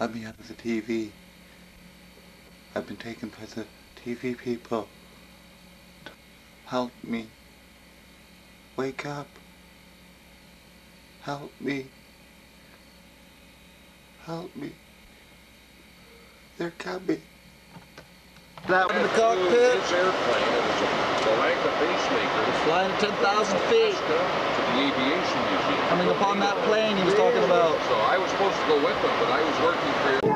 Let me out of the TV. I've been taken by the TV people. Help me. Wake up. Help me. Help me. They're coming. That in the cockpit. This airplane, it was a Bellanca Pacemaker. Flying at 10,000 feet. To the aviation museum. Coming upon that plane he was talking about. So I was supposed to go with them, but I was working for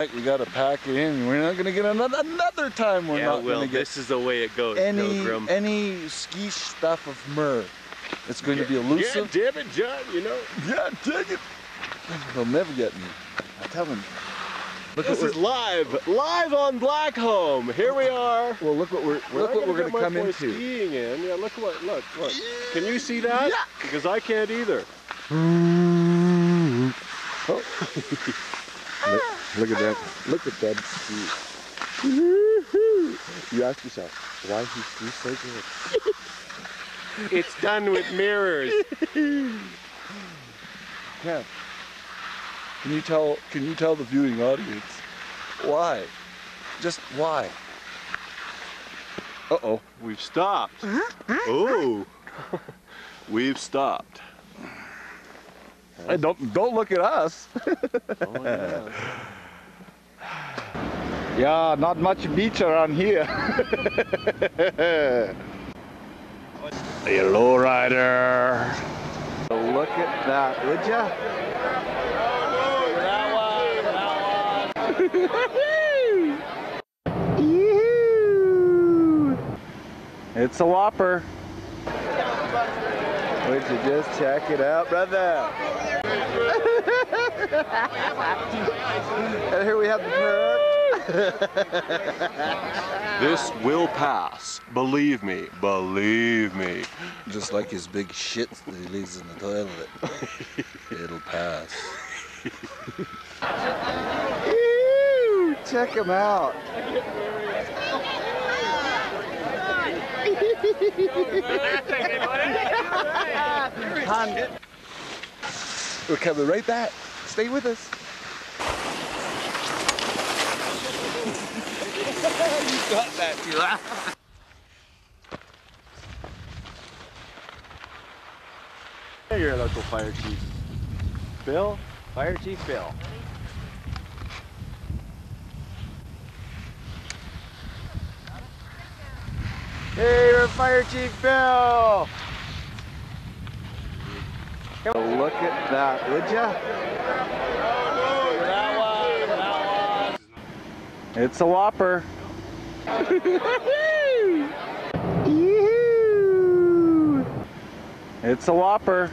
Like we gotta pack it in. We're not gonna get another another time. We're yeah, not well, gonna get this is the way it goes, any Pilgrim. any ski stuff of myrrh. It's going to be elusive. Yeah, elusive. damn it, John, you know. Yeah, dig it. They'll never get me. I tell them. Look This is live, live on Blackcomb. Here we are. well, look what we're We're look what we're gonna my come boy into. Skiing in. Yeah, look what look look. Can you see that? Because I can't either. Oh. look, look at that. Look at that ski. You ask yourself, why he skis so good? It's done with mirrors. Kev, can you tell can you tell the viewing audience why? Just why? Uh oh. We've stopped. Oh, we've stopped. Hey, don't don't look at us. Oh, yeah. Yeah, not much beach around here. Hey, lowrider. Look at that, would ya? That one, that one. It's a whopper. Would you just check it out, brother? and here we have the perp. This will pass. Believe me. Believe me. Just like his big shit that he leaves in the toilet. It'll pass. Ew, check him out. Hon, we're coming right back. Stay with us. Got that, too. Your local fire chief. Bill? Fire chief Bill. Hey, you're Fire Chief Bill! Look at that, would ya? It's a whopper. It's a whopper.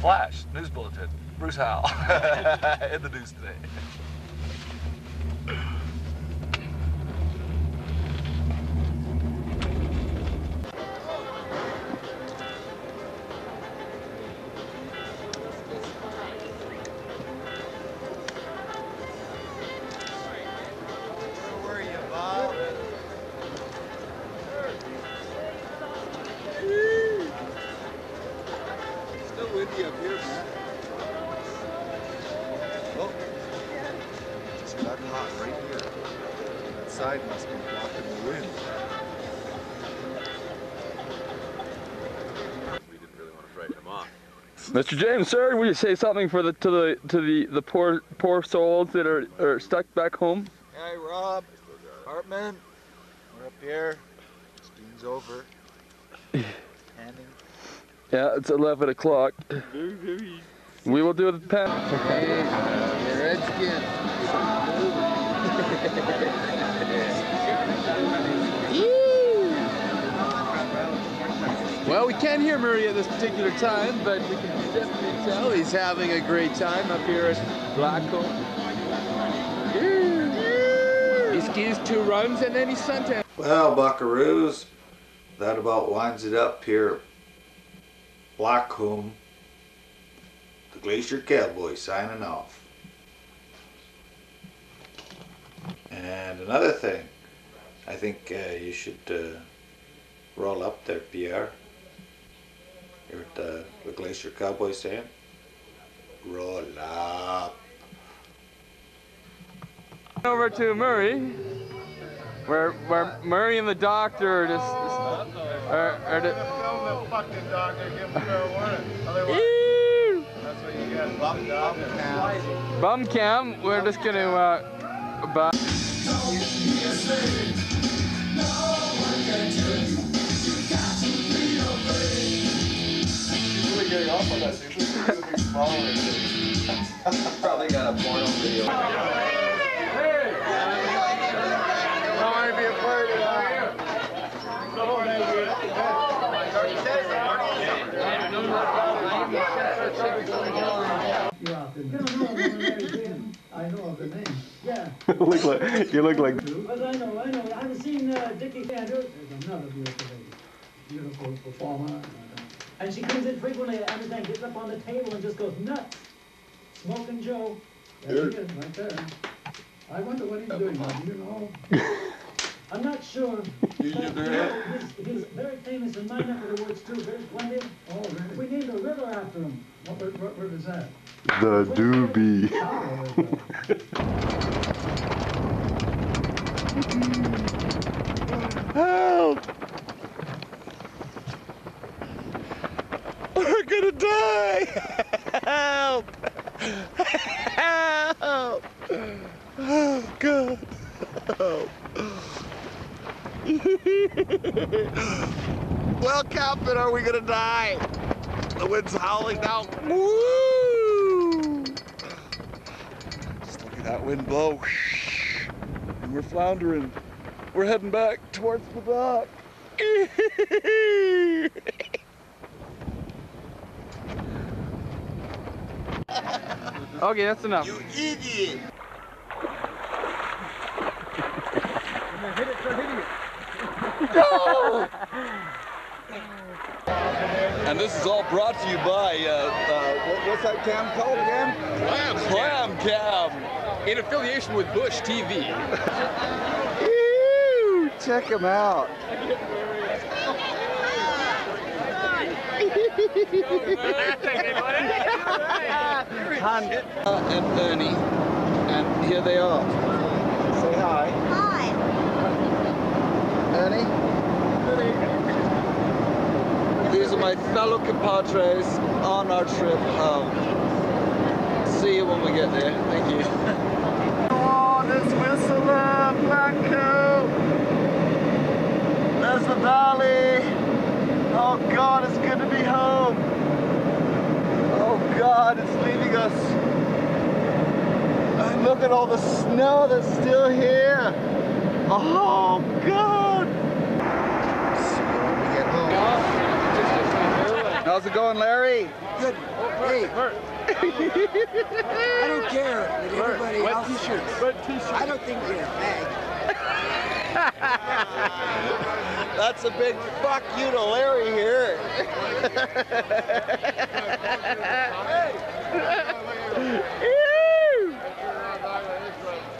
Flash, news bulletin. Bruce Howell in the news today. Just got right here. That side must be blocking the wind. We didn't really want to frighten them off. Mr. James, sir, will you say something for the to the to the the poor poor souls that are are stuck back home? Hey, Rob. Hartman. We're up here. Skiing's over. Handing. Yeah, it's 11 o'clock. We will do the pen. Hey, Redskin. Well, we can't hear Murray at this particular time, but we can definitely tell he's having a great time up here at Blackcomb. He skis two runs and then he's suntan. Well, buckaroos, that about winds it up here. Blackcomb, the Glacier Cowboy signing off. And another thing, I think uh, you should uh, roll up there, Pierre. You're at the, the Glacier Cowboy saying? Roll up. Over to Murray, where where Murray and the doctor are just, just are, are the, Film the fucking doctor, give him fair warning. Otherwise, that's what you get. Bum, bum, bum cam. We're just gonna uh, bu- Probably got a porno video. I want to be a part of that. I know of the name. Yeah, look like, you look like. but I know, I know. I've seen uh, Dickie Sanders. There's another beautiful lady. Beautiful performer. And she comes in frequently, I understand, gets up on the table and just goes nuts. Smoking Joe. There he is, right there. I wonder what he's doing now, do you know? I'm not sure. But, you know, he's, he's very famous in my neck of the woods too, very splendid. Oh, really? We named a river after him. What, what, what river is that? The doobie. Help! We're gonna die! Help! Help! Oh, God. Help. well, Captain, are we gonna die? The wind's howling now. Woo! Just look at that wind blow. And we're floundering. We're heading back towards the dock. Okay, that's enough. You idiot! And this is all brought to you by, uh, uh, what, what's that cam called again? Clam Clam Cam. In affiliation with Bush TV. Ew, check them out. Han and Ernie, and here they are. Say hi. Hi. Ernie. These are my fellow compadres on our trip home. See you when we get there. Thank you. Oh, this Whistler, Blackcomb. There's the valley. Oh God, it's good to be home. Oh God, it's leaving us. And look at all the snow that's still here. Oh God. See you when we get home. How's it going, Larry? Good. Hey. I don't care that everybody else. I don't think you're a fag. That's a big fuck you to Larry here.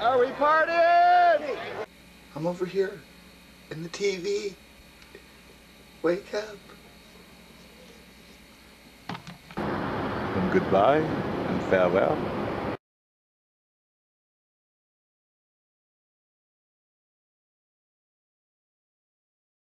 Are we partying? I'm over here in the TV. Wake up. And goodbye and farewell.